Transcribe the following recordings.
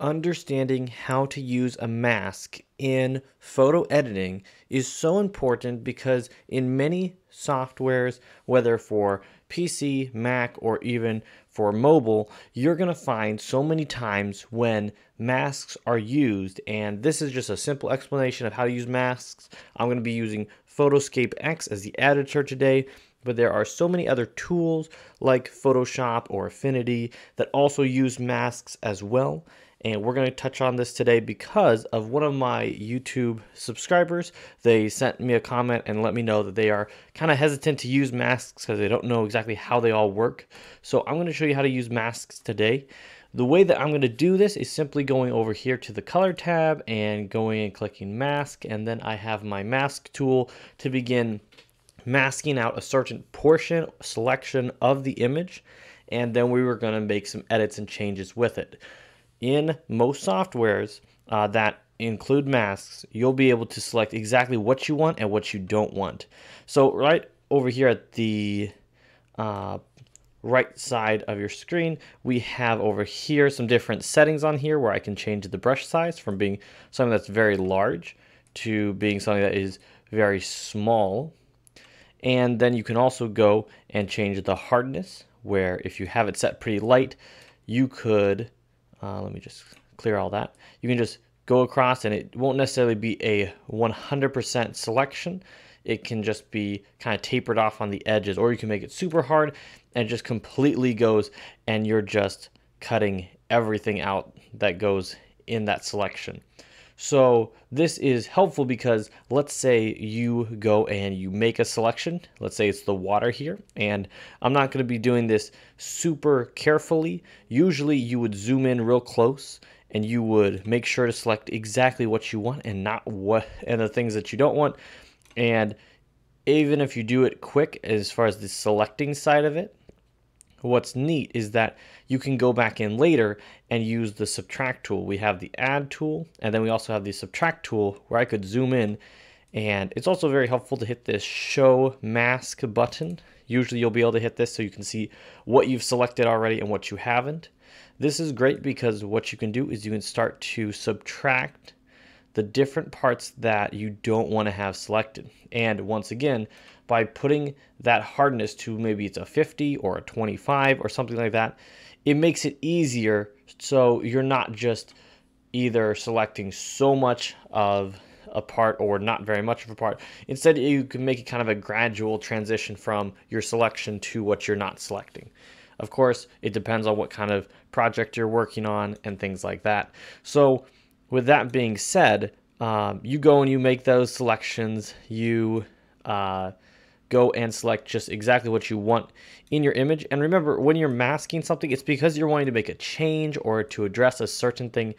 understanding how to use a mask in photo editing is so important because in many softwares, whether for PC, Mac, or even for mobile, you're going to find so many times when masks are used. And this is just a simple explanation of how to use masks. I'm going to be using PhotoScape X as the editor today but there are so many other tools like Photoshop or Affinity that also use masks as well. And we're going to touch on this today because of one of my YouTube subscribers. They sent me a comment and let me know that they are kind of hesitant to use masks because they don't know exactly how they all work. So I'm going to show you how to use masks today. The way that I'm going to do this is simply going over here to the color tab and going and clicking mask. And then I have my mask tool to begin masking out a certain portion, selection of the image. And then we were going to make some edits and changes with it in most softwares uh, that include masks, you'll be able to select exactly what you want and what you don't want. So right over here at the uh, right side of your screen, we have over here some different settings on here where I can change the brush size from being something that's very large to being something that is very small. And then you can also go and change the hardness where if you have it set pretty light, you could uh, let me just clear all that. You can just go across and it won't necessarily be a 100% selection. It can just be kind of tapered off on the edges or you can make it super hard and just completely goes and you're just cutting everything out that goes in that selection. So this is helpful because let's say you go and you make a selection. Let's say it's the water here. And I'm not going to be doing this super carefully. Usually you would zoom in real close and you would make sure to select exactly what you want and not what and the things that you don't want. And even if you do it quick as far as the selecting side of it, what's neat is that you can go back in later and use the subtract tool. We have the add tool and then we also have the subtract tool where I could zoom in and it's also very helpful to hit this show mask button. Usually you'll be able to hit this so you can see what you've selected already and what you haven't. This is great because what you can do is you can start to subtract the different parts that you don't want to have selected. And once again, by putting that hardness to maybe it's a 50 or a 25 or something like that, it makes it easier so you're not just either selecting so much of a part or not very much of a part. Instead, you can make it kind of a gradual transition from your selection to what you're not selecting. Of course, it depends on what kind of project you're working on and things like that. So, with that being said, um, you go and you make those selections. You uh, go and select just exactly what you want in your image. And remember, when you're masking something, it's because you're wanting to make a change or to address a certain thing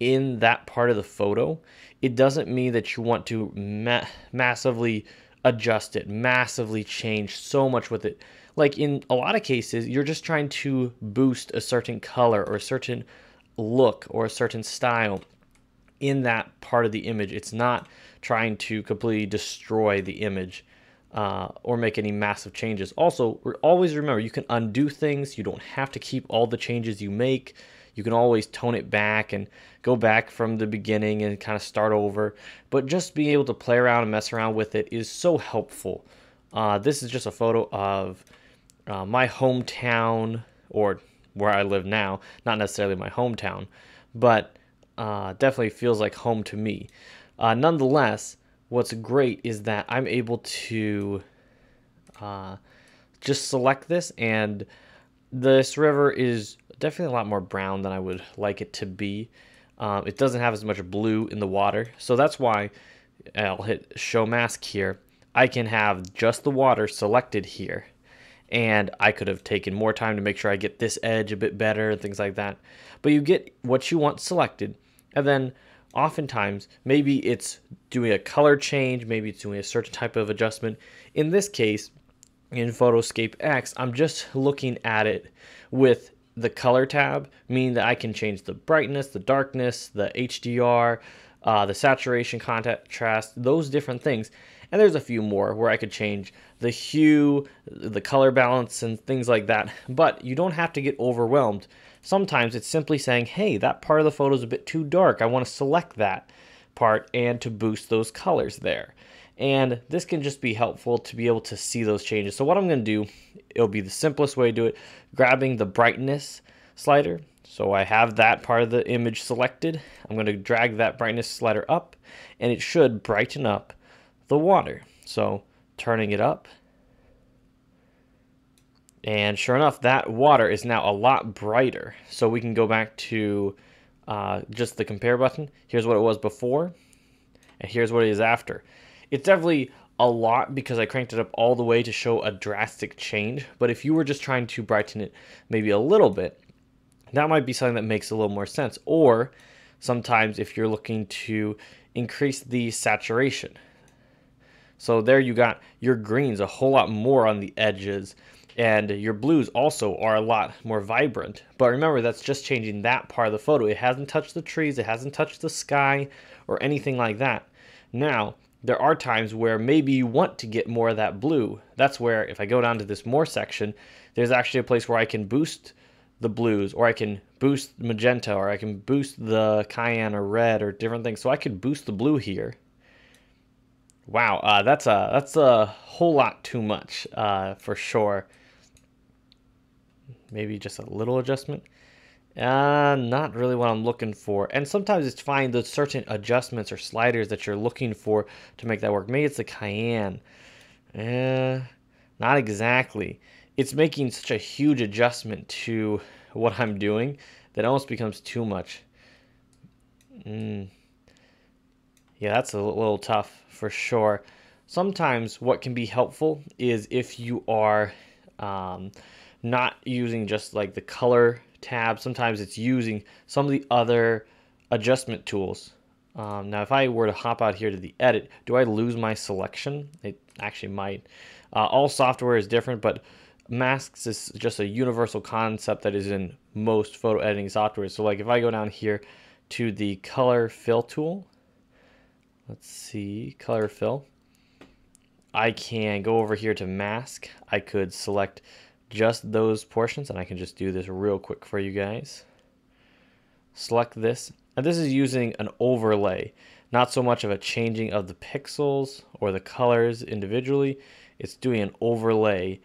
in that part of the photo. It doesn't mean that you want to ma massively adjust it, massively change so much with it. Like in a lot of cases, you're just trying to boost a certain color or a certain look or a certain style in that part of the image. It's not trying to completely destroy the image uh, or make any massive changes. Also, always remember you can undo things. You don't have to keep all the changes you make. You can always tone it back and go back from the beginning and kind of start over. But just being able to play around and mess around with it is so helpful. Uh, this is just a photo of uh, my hometown or where I live now. Not necessarily my hometown, but uh, definitely feels like home to me. Uh, nonetheless, what's great is that I'm able to uh, just select this and this river is definitely a lot more brown than I would like it to be. Um, it doesn't have as much blue in the water, so that's why I'll hit show mask here. I can have just the water selected here, and I could have taken more time to make sure I get this edge a bit better and things like that. But you get what you want selected, and then oftentimes maybe it's doing a color change, maybe it's doing a certain type of adjustment. In this case, in PhotoScape X, I'm just looking at it with the color tab, meaning that I can change the brightness, the darkness, the HDR, uh, the saturation, contrast, those different things. And there's a few more where I could change the hue, the color balance, and things like that. But you don't have to get overwhelmed Sometimes it's simply saying, hey, that part of the photo is a bit too dark. I want to select that part and to boost those colors there. And this can just be helpful to be able to see those changes. So what I'm going to do, it'll be the simplest way to do it, grabbing the brightness slider. So I have that part of the image selected. I'm going to drag that brightness slider up and it should brighten up the water. So turning it up. And sure enough, that water is now a lot brighter. So we can go back to uh, just the compare button. Here's what it was before, and here's what it is after. It's definitely a lot because I cranked it up all the way to show a drastic change. But if you were just trying to brighten it maybe a little bit, that might be something that makes a little more sense. Or sometimes if you're looking to increase the saturation. So there you got your greens a whole lot more on the edges and your blues also are a lot more vibrant. But remember, that's just changing that part of the photo. It hasn't touched the trees, it hasn't touched the sky or anything like that. Now, there are times where maybe you want to get more of that blue. That's where, if I go down to this more section, there's actually a place where I can boost the blues, or I can boost magenta, or I can boost the cyan or red, or different things. So I could boost the blue here. Wow, uh, that's a that's a whole lot too much uh, for sure. Maybe just a little adjustment. Uh, not really what I'm looking for. And sometimes it's fine the certain adjustments or sliders that you're looking for to make that work. Maybe it's the cyan. Eh, not exactly. It's making such a huge adjustment to what I'm doing that almost becomes too much. Mm. Yeah, that's a little tough for sure. Sometimes what can be helpful is if you are um, not using just like the color tab. Sometimes it's using some of the other adjustment tools. Um, now, if I were to hop out here to the edit, do I lose my selection? It actually might. Uh, all software is different, but masks is just a universal concept that is in most photo editing software. So like if I go down here to the color fill tool, let's see, color fill, I can go over here to mask. I could select just those portions and I can just do this real quick for you guys. Select this. And this is using an overlay not so much of a changing of the pixels or the colors individually. It's doing an overlay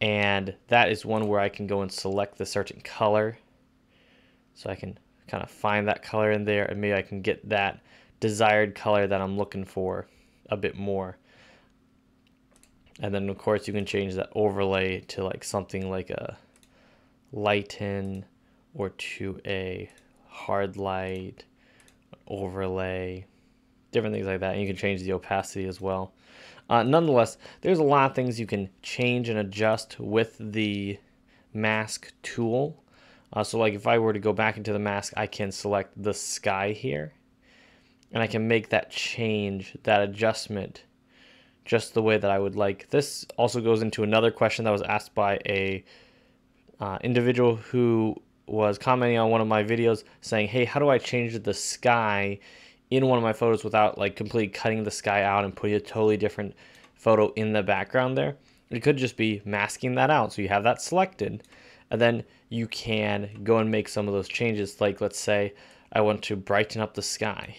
and that is one where I can go and select the certain color. So I can kind of find that color in there and maybe I can get that desired color that I'm looking for a bit more and then of course you can change that overlay to like something like a lighten or to a hard light overlay different things like that. And you can change the opacity as well. Uh, nonetheless there's a lot of things you can change and adjust with the mask tool. Uh, so like if I were to go back into the mask I can select the sky here. And I can make that change that adjustment just the way that I would like. This also goes into another question that was asked by a uh, individual who was commenting on one of my videos saying, "Hey, how do I change the sky in one of my photos without like completely cutting the sky out and putting a totally different photo in the background there?" It could just be masking that out. So you have that selected, and then you can go and make some of those changes. Like let's say I want to brighten up the sky,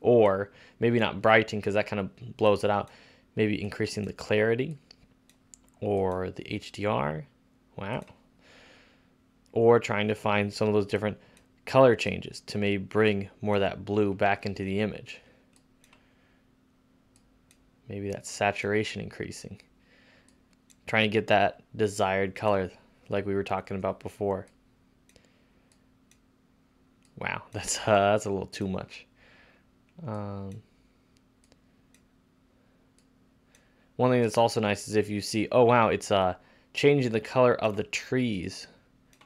or maybe not brighten because that kind of blows it out maybe increasing the clarity or the HDR. Wow. Or trying to find some of those different color changes to maybe bring more of that blue back into the image. Maybe that saturation increasing. Trying to get that desired color like we were talking about before. Wow, that's uh, that's a little too much. Um, One thing that's also nice is if you see, oh wow, it's uh, changing the color of the trees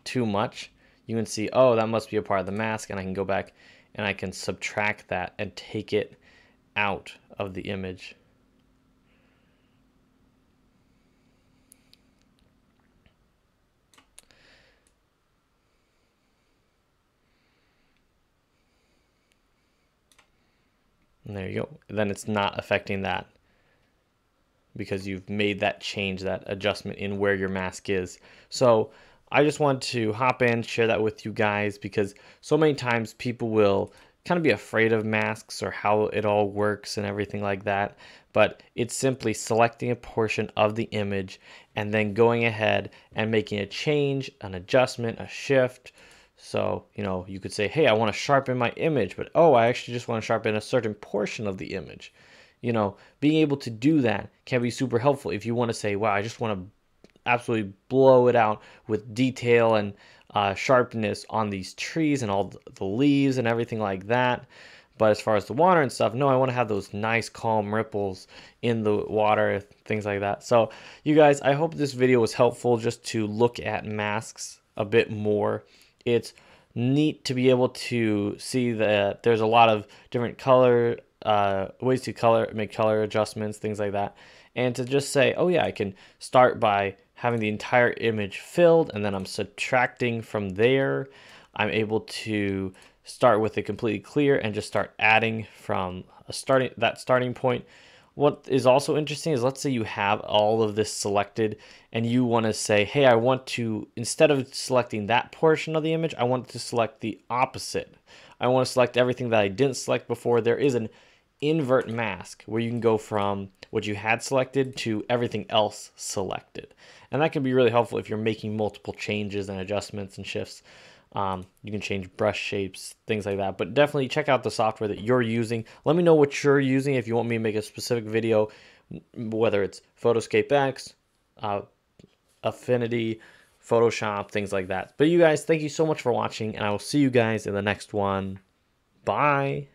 too much, you can see, oh, that must be a part of the mask, and I can go back and I can subtract that and take it out of the image. And there you go. Then it's not affecting that because you've made that change, that adjustment in where your mask is. So I just want to hop in, share that with you guys because so many times people will kind of be afraid of masks or how it all works and everything like that. But it's simply selecting a portion of the image and then going ahead and making a change, an adjustment, a shift. So, you know, you could say, hey, I want to sharpen my image, but oh, I actually just want to sharpen a certain portion of the image. You know, being able to do that can be super helpful if you want to say, wow, I just want to absolutely blow it out with detail and uh, sharpness on these trees and all the leaves and everything like that. But as far as the water and stuff, no, I want to have those nice calm ripples in the water, things like that. So you guys, I hope this video was helpful just to look at masks a bit more. It's neat to be able to see that there's a lot of different color uh, ways to color make color adjustments, things like that, and to just say, oh yeah, I can start by having the entire image filled and then I'm subtracting from there. I'm able to start with it completely clear and just start adding from a starting that starting point. What is also interesting is let's say you have all of this selected and you want to say, hey, I want to, instead of selecting that portion of the image, I want to select the opposite. I want to select everything that I didn't select before. There is an invert mask where you can go from what you had selected to everything else selected. And that can be really helpful if you're making multiple changes and adjustments and shifts. Um, you can change brush shapes, things like that. But definitely check out the software that you're using. Let me know what you're using if you want me to make a specific video, whether it's PhotoScape X, uh, Affinity, Photoshop, things like that. But you guys, thank you so much for watching, and I will see you guys in the next one. Bye.